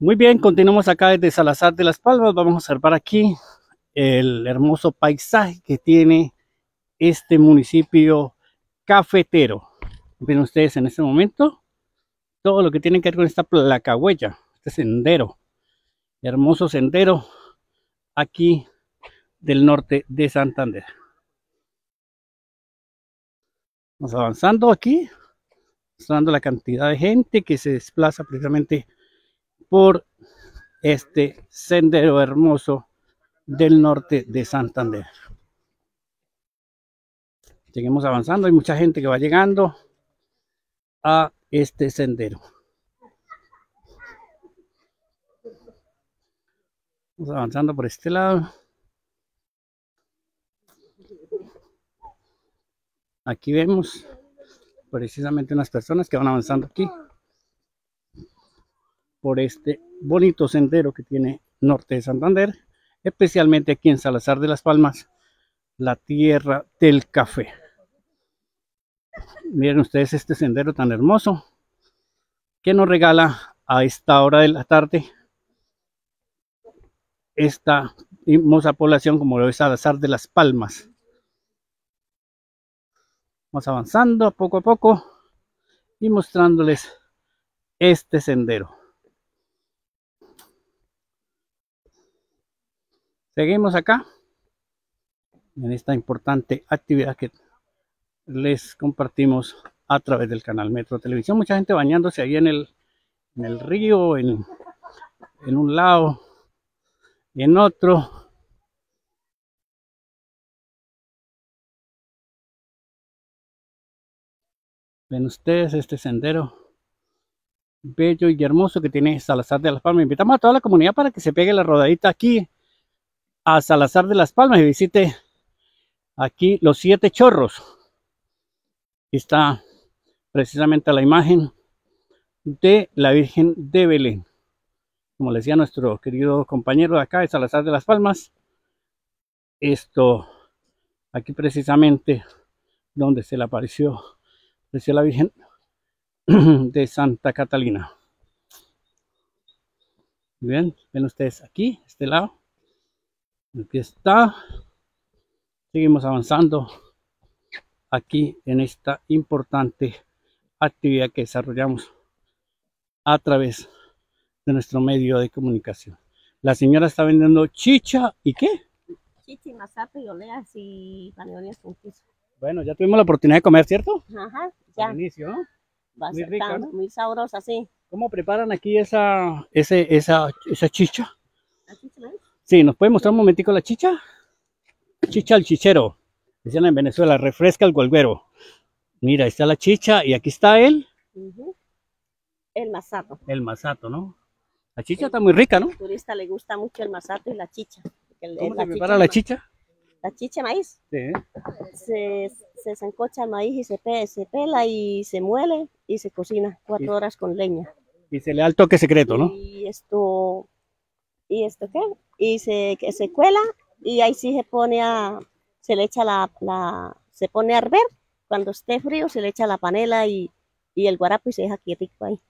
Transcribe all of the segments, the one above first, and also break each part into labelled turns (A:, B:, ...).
A: Muy bien, continuamos acá desde Salazar de las Palmas. Vamos a observar aquí el hermoso paisaje que tiene este municipio cafetero. Ven ustedes en este momento todo lo que tiene que ver con esta placa huella, este sendero, hermoso sendero aquí del norte de Santander. Vamos avanzando aquí, mostrando la cantidad de gente que se desplaza precisamente por este sendero hermoso del norte de Santander. Seguimos avanzando, hay mucha gente que va llegando a este sendero. Vamos avanzando por este lado. Aquí vemos precisamente unas personas que van avanzando aquí por este bonito sendero que tiene norte de Santander, especialmente aquí en Salazar de las Palmas, la tierra del café. Miren ustedes este sendero tan hermoso que nos regala a esta hora de la tarde esta hermosa población como lo es Salazar de las Palmas. Vamos avanzando poco a poco y mostrándoles este sendero. Seguimos acá en esta importante actividad que les compartimos a través del canal Metro Televisión. Mucha gente bañándose ahí en el, en el río, en, en un lado, en otro. Ven ustedes este sendero bello y hermoso que tiene Salazar de las Palmas. Invitamos a toda la comunidad para que se pegue la rodadita aquí a Salazar de las Palmas y visite aquí los siete chorros. Está precisamente la imagen de la Virgen de Belén. Como le decía nuestro querido compañero de acá de Salazar de las Palmas, esto aquí precisamente donde se le apareció, apareció la Virgen de Santa Catalina. Bien, ven ustedes aquí, este lado. Aquí está. Seguimos avanzando aquí en esta importante actividad que desarrollamos a través de nuestro medio de comunicación. La señora está vendiendo chicha y qué?
B: Chicha y masato y oleas y paniones con queso.
A: Bueno, ya tuvimos la oportunidad de comer, ¿cierto?
B: Ajá, ya.
A: Al inicio, ¿no?
B: Va a
A: muy
B: ser
A: rica,
B: tan-
A: ¿no?
B: muy sabrosa, sí.
A: ¿Cómo preparan aquí esa, ese, esa, esa chicha?
B: Aquí se ve.
A: Sí, ¿nos puede mostrar un momentico la chicha? Chicha al chichero. Decían en Venezuela, refresca el golguero. Mira, ahí está la chicha y aquí está él,
B: Ujú. El masato.
A: el masato, ¿no? La chicha está muy rica, ¿no?
B: Al turista le gusta mucho el masato y la chicha. el-
A: ¿Cómo
B: la
A: se prepara
B: de
A: la chicha?
B: La chicha maíz.
A: Sí.
B: Se, se sancocha el maíz y se, pe- se pela y se muele y se cocina cuatro
A: Y-
B: horas con leña.
A: Y se le da el toque secreto, ¿no?
B: Y esto, ¿y esto qué? Y se, que se cuela y ahí sí se pone a, se le echa la, la, se pone a hervir. Cuando esté frío se le echa la panela y, y el guarapo y se deja quietico ahí.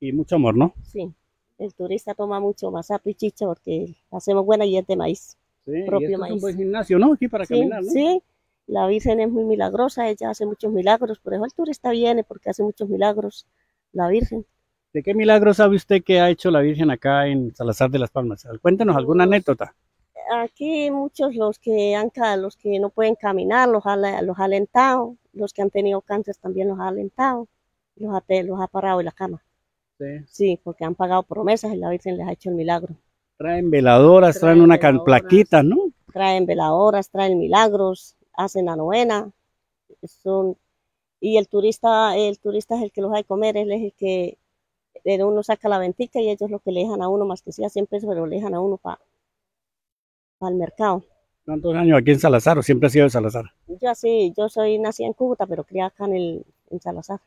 A: Y mucho amor, ¿no?
B: Sí, el turista toma mucho masato y chicha porque hacemos buena y es de maíz.
A: Sí, y
B: Propio
A: esto es un
B: maíz.
A: buen gimnasio, ¿no? Aquí para
B: Sí,
A: caminar, ¿no?
B: sí, la Virgen es muy milagrosa, ella hace muchos milagros, por eso el turista viene porque hace muchos milagros, la Virgen.
A: ¿De qué milagro sabe usted que ha hecho la Virgen acá en Salazar de las Palmas? Cuéntenos alguna anécdota.
B: Aquí muchos los que han los que no pueden caminar los ha, los ha alentado, los que han tenido cáncer también los ha alentado, los ha, los ha parado en la cama.
A: Sí.
B: Sí, porque han pagado promesas y la Virgen les ha hecho el milagro.
A: Traen veladoras, traen,
B: Traen
A: una
B: veladoras.
A: plaquita, ¿no?
B: Traen veladoras, traen milagros, hacen la novena. Son, y el turista, el turista es el que los ha de comer, él es el que eh, uno saca la ventica y ellos lo que le dejan a uno, más que sea 100 pesos, pero le dejan a uno para el mercado.
A: ¿Cuántos años aquí en Salazar o siempre ha sido de Salazar?
B: Yo así, yo soy nacida en Cúcuta, pero criada acá en, el, en Salazar.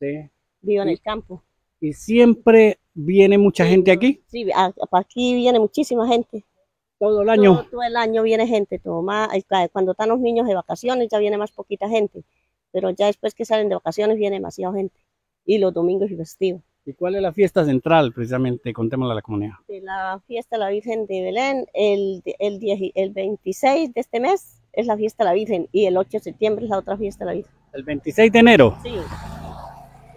A: Sí.
B: Vivo en
A: Y-
B: el campo.
A: ¿Y siempre viene mucha gente aquí?
B: Sí, a- a- aquí viene muchísima gente.
A: Todo el año.
B: Todo, todo el año viene gente. todo más- eh, cuando están los niños de vacaciones ya viene más poquita gente. Pero ya después que salen de vacaciones viene demasiada gente. Y los domingos y festivos.
A: ¿Y cuál es la fiesta central, precisamente? Contémosla a la comunidad.
B: De la fiesta de la Virgen de Belén, el, el, el 26 de este mes es la fiesta de la Virgen y el 8 de septiembre es la otra fiesta de la Virgen.
A: ¿El 26 de enero?
B: Sí.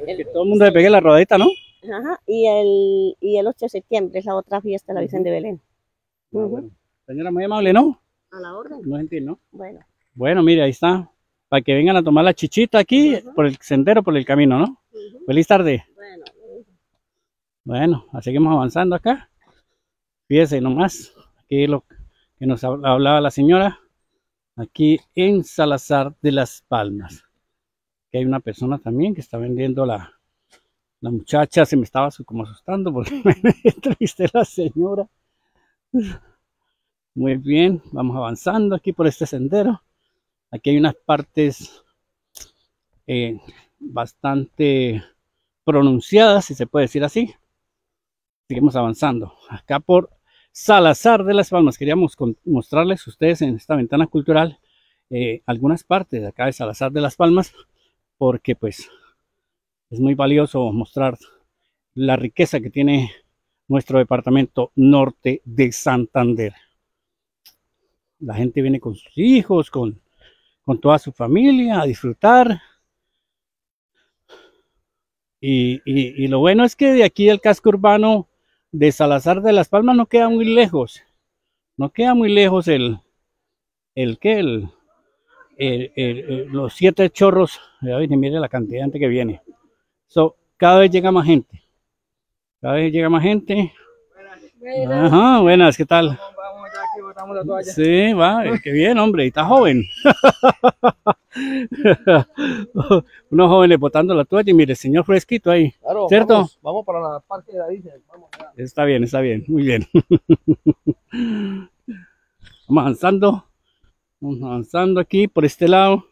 A: Es que todo el mundo le pegue la rodadita, ¿no?
B: Ajá, y el, y el 8 de septiembre es la otra fiesta de la Virgen de Belén.
A: Ah, bueno. Señora, muy amable, ¿no?
B: A la orden.
A: No gentil, ¿no?
B: Bueno.
A: Bueno, mire, ahí está. Para que vengan a tomar la chichita aquí, por el sendero, por el camino, ¿no? Feliz tarde.
B: Bueno.
A: Bueno, seguimos avanzando acá. Fíjese nomás, aquí lo que nos hablaba la señora, aquí en Salazar de las Palmas. Que hay una persona también que está vendiendo la, la muchacha, se me estaba como asustando porque me entrevisté la señora. Muy bien, vamos avanzando aquí por este sendero. Aquí hay unas partes eh, bastante pronunciadas, si se puede decir así. Seguimos avanzando. Acá por Salazar de las Palmas. Queríamos mostrarles a ustedes en esta ventana cultural eh, algunas partes de acá de Salazar de las Palmas, porque pues es muy valioso mostrar la riqueza que tiene nuestro departamento norte de Santander. La gente viene con sus hijos, con, con toda su familia a disfrutar. Y, y, lo bueno es que de aquí del casco urbano de Salazar de las Palmas no queda muy lejos. No queda muy lejos el, el que el, el, los siete chorros. mire la cantidad de gente que viene. So, cada vez llega más gente. Cada vez llega más gente. Ajá, buenas, ¿qué tal? Sí, va, qué bien, hombre, y está joven. Unos jóvenes botando la toalla y mire, señor fresquito ahí. ¿Cierto?
C: Vamos, para la parte de la Virgen.
A: Está bien, está bien, muy bien. Vamos avanzando. Vamos avanzando aquí por este lado.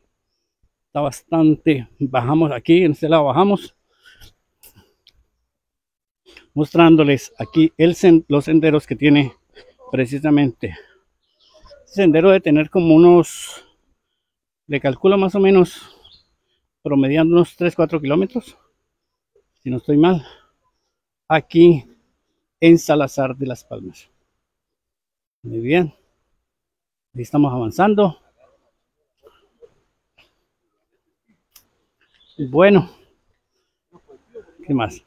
A: Está bastante. Bajamos aquí, en este lado bajamos mostrándoles aquí el, los senderos que tiene precisamente. Sendero de tener como unos, le calculo más o menos, promediando unos 3-4 kilómetros, si no estoy mal, aquí en Salazar de las Palmas. Muy bien, ahí estamos avanzando. Bueno, ¿qué más?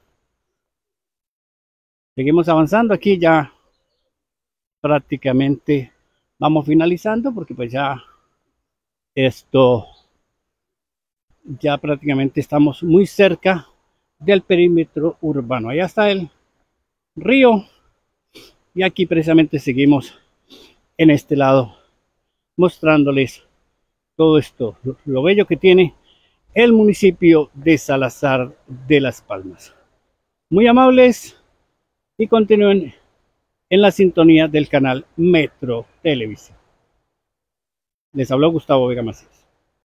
A: Seguimos avanzando aquí ya prácticamente vamos finalizando porque pues ya esto ya prácticamente estamos muy cerca del perímetro urbano. Allá está el río y aquí precisamente seguimos en este lado mostrándoles todo esto, lo bello que tiene el municipio de Salazar de las Palmas. Muy amables y continúen en la sintonía del canal Metro Televisión. Les habló Gustavo Vega Macías.